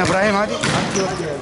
अब्राहिम आदि।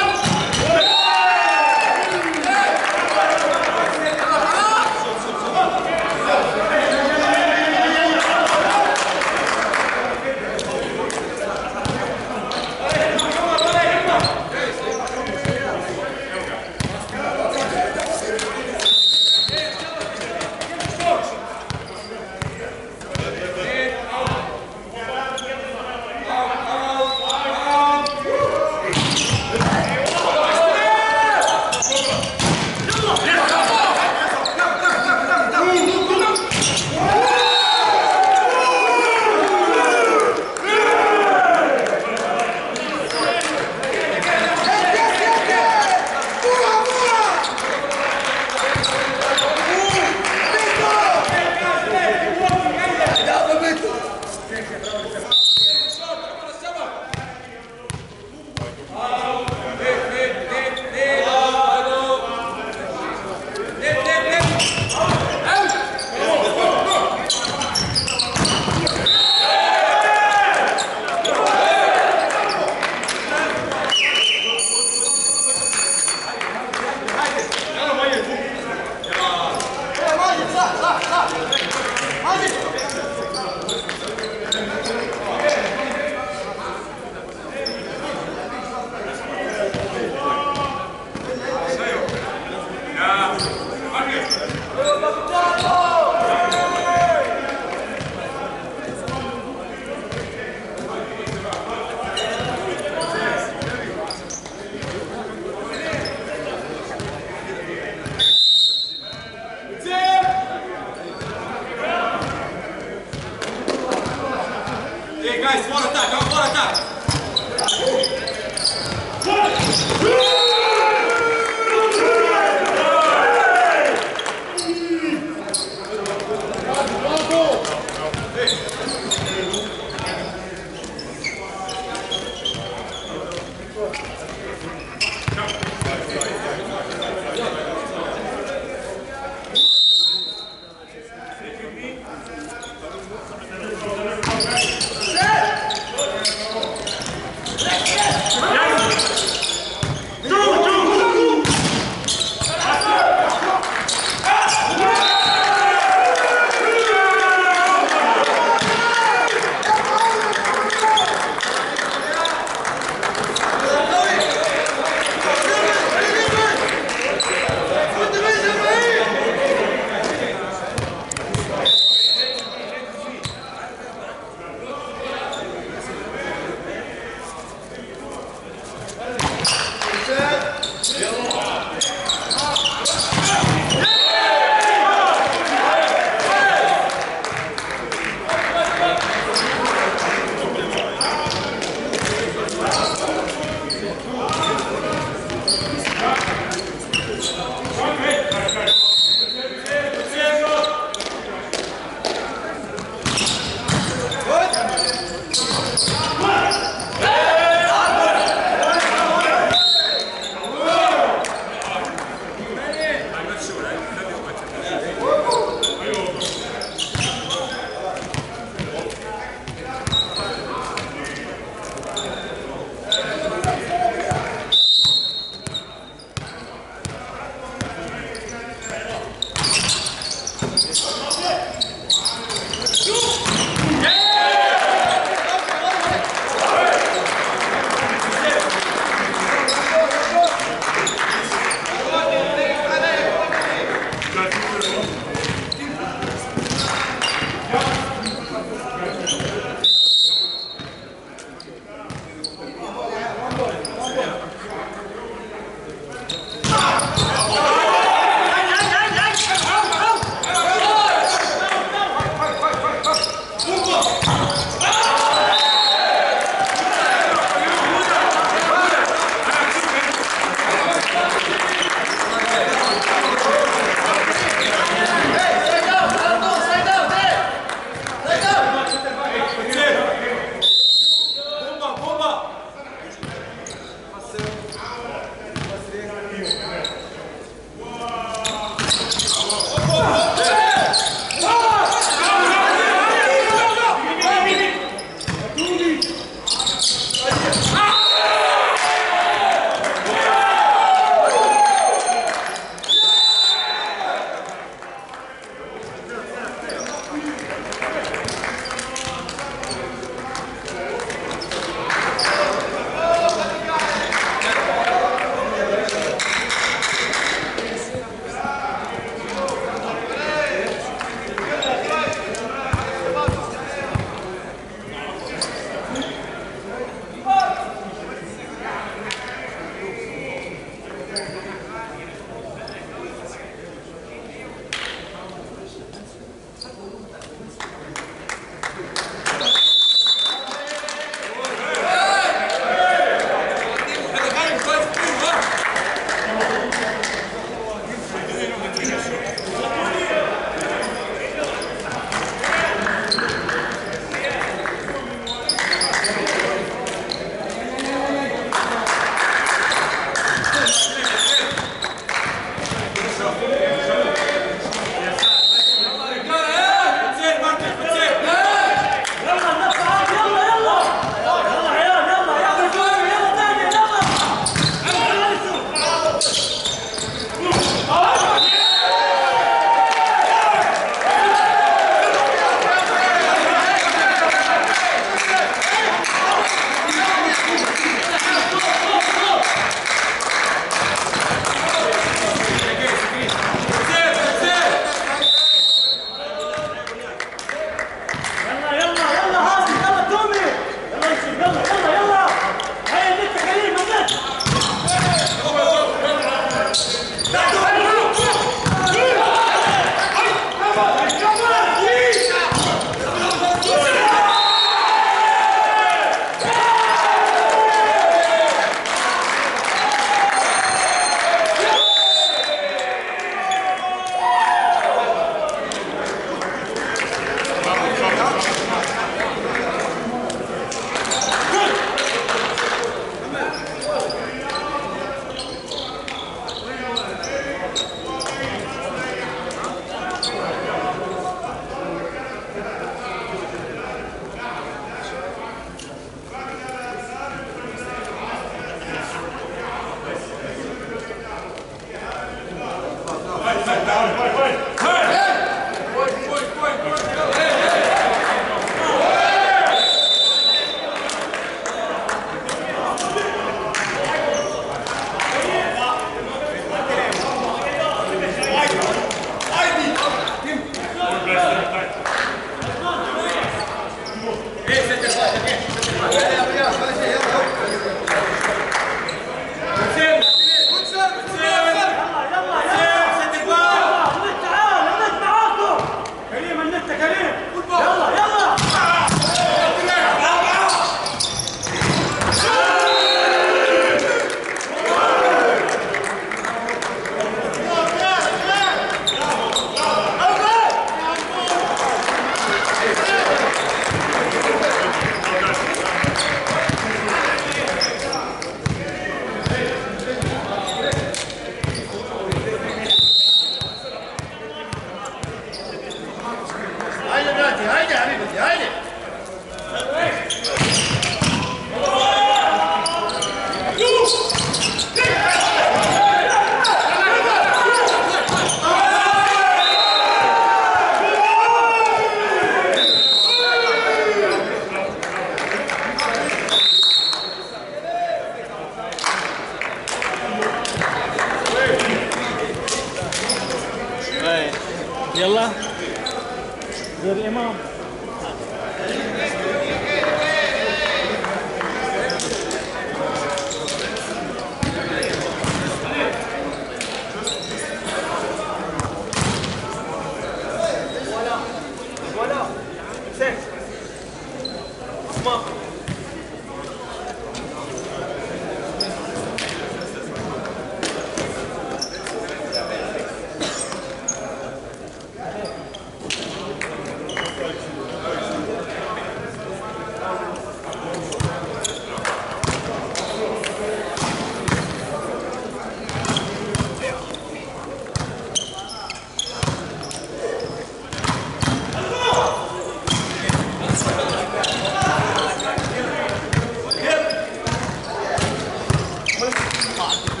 滚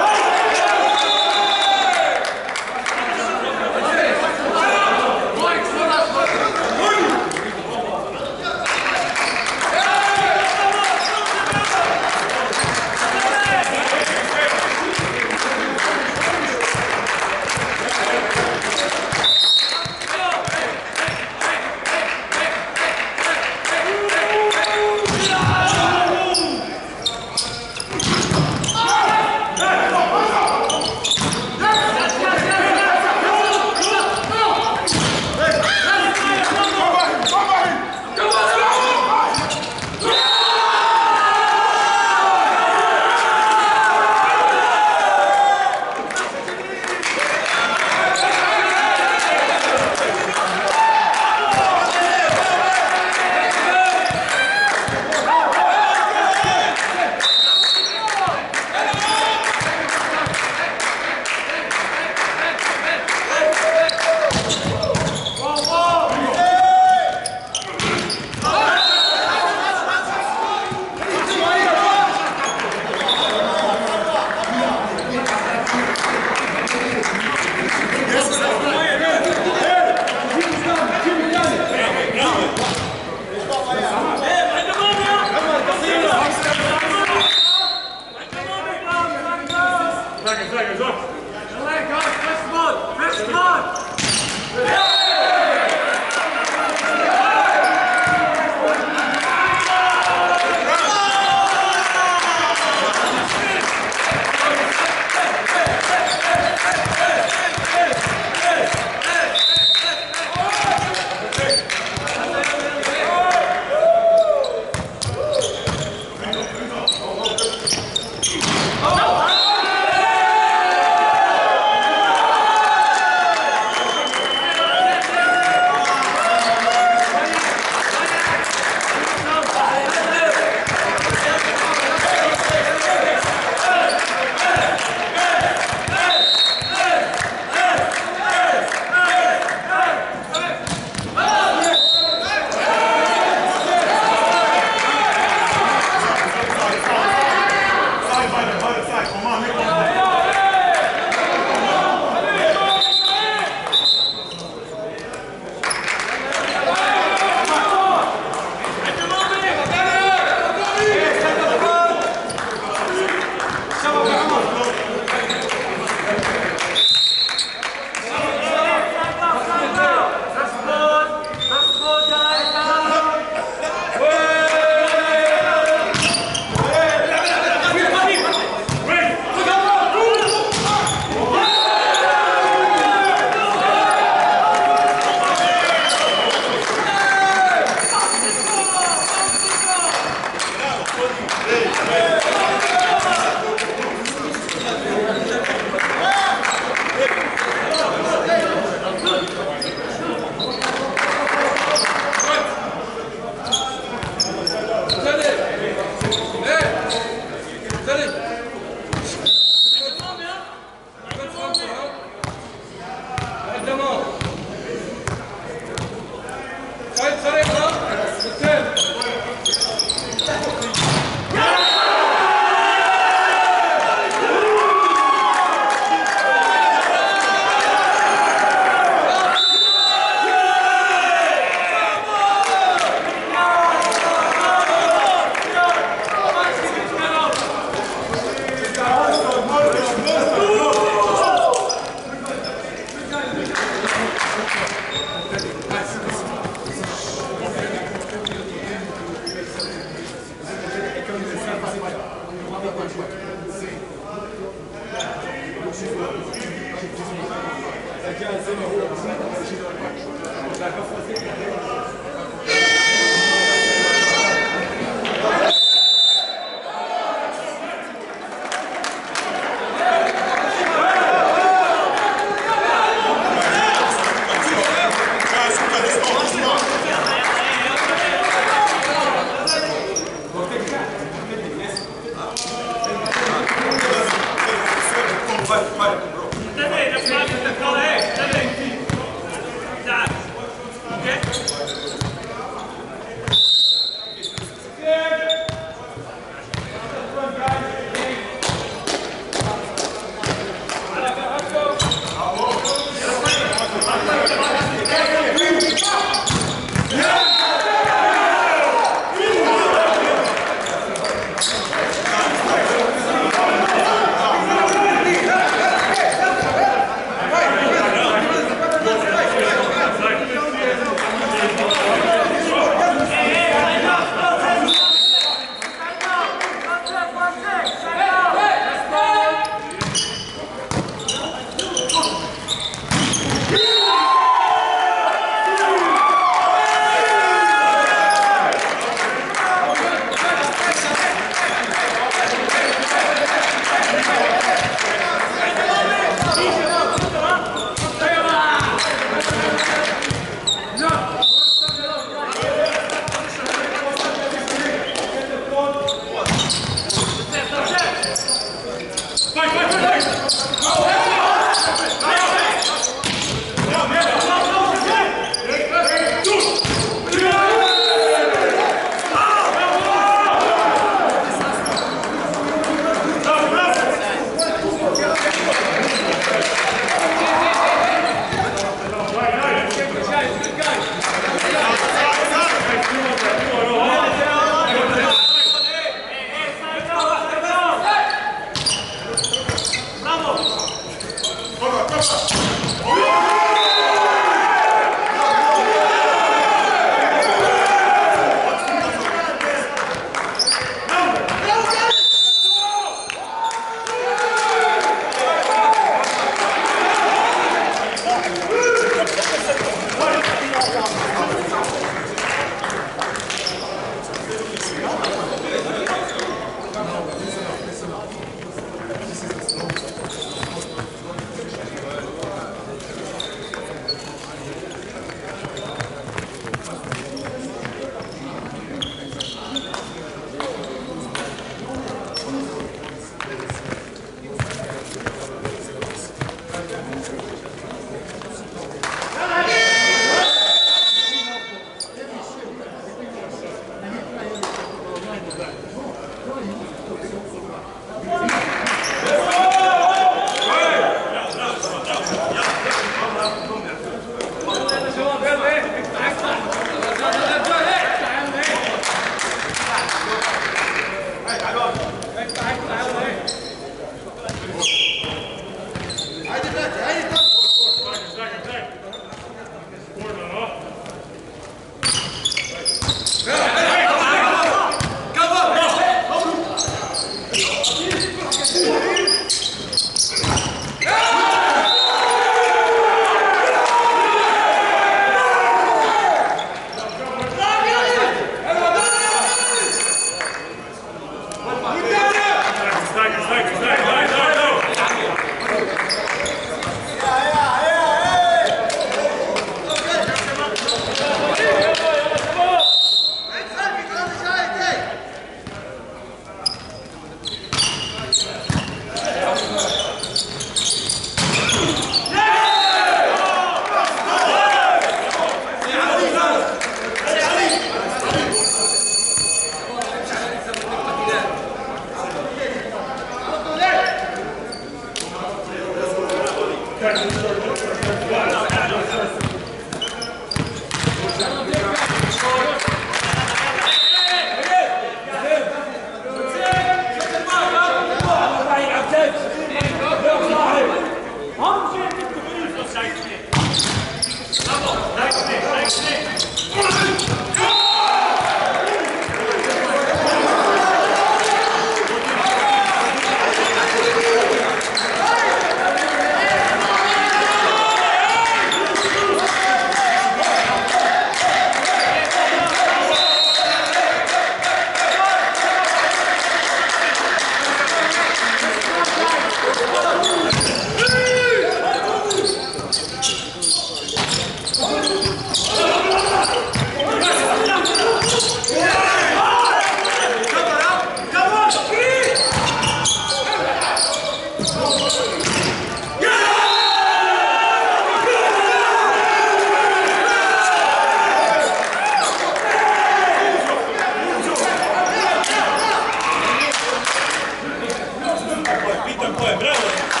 Давай, браво!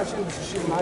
achando xixi lá.